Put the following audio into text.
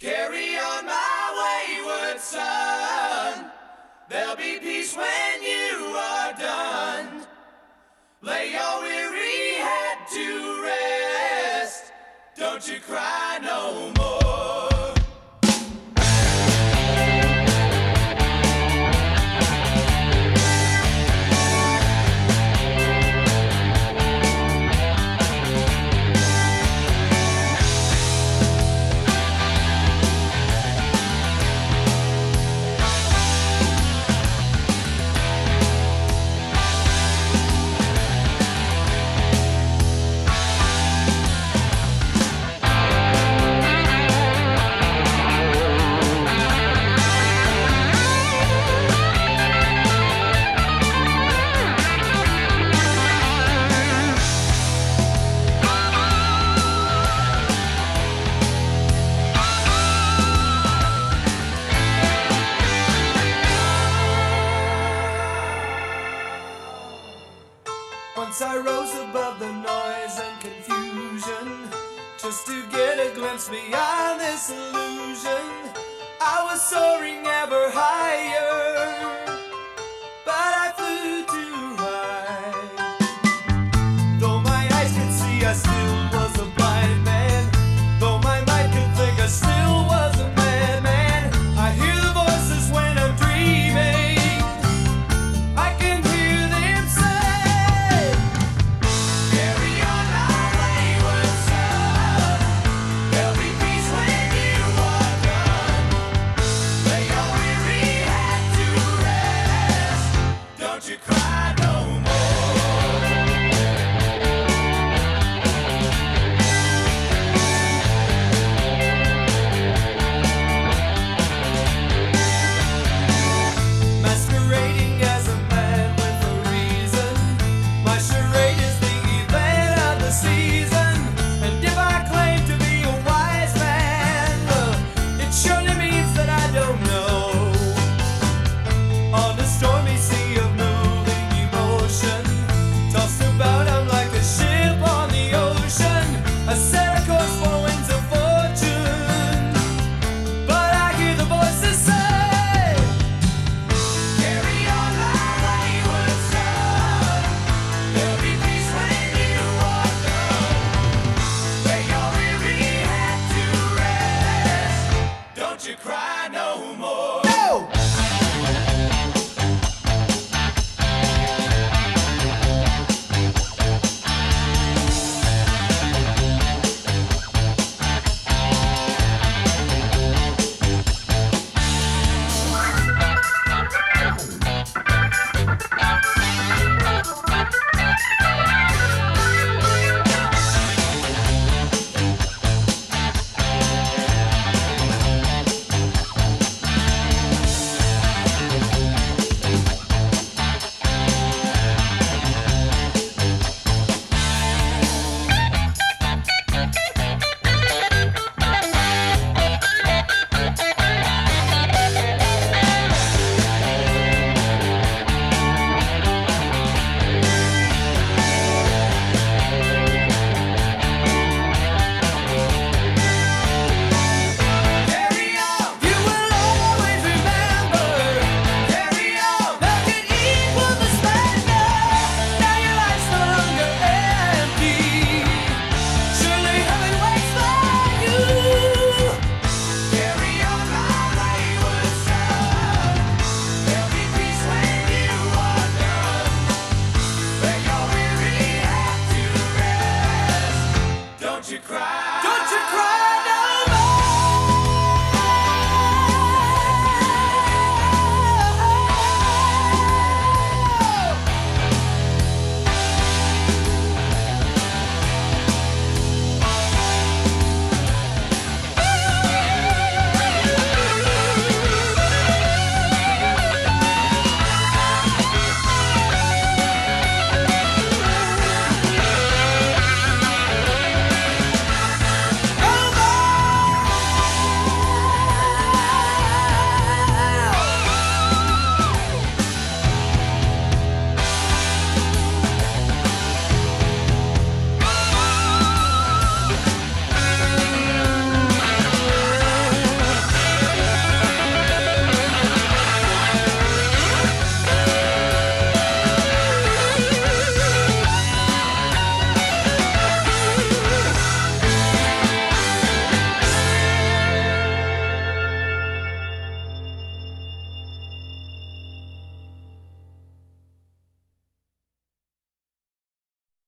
Carry on my wayward son. There'll be peace when you are done. Lay your weary head to rest. Don't you cry no more. Once I rose above the noise and confusion just to get a glimpse beyond this illusion. I was soaring ever higher. you magical.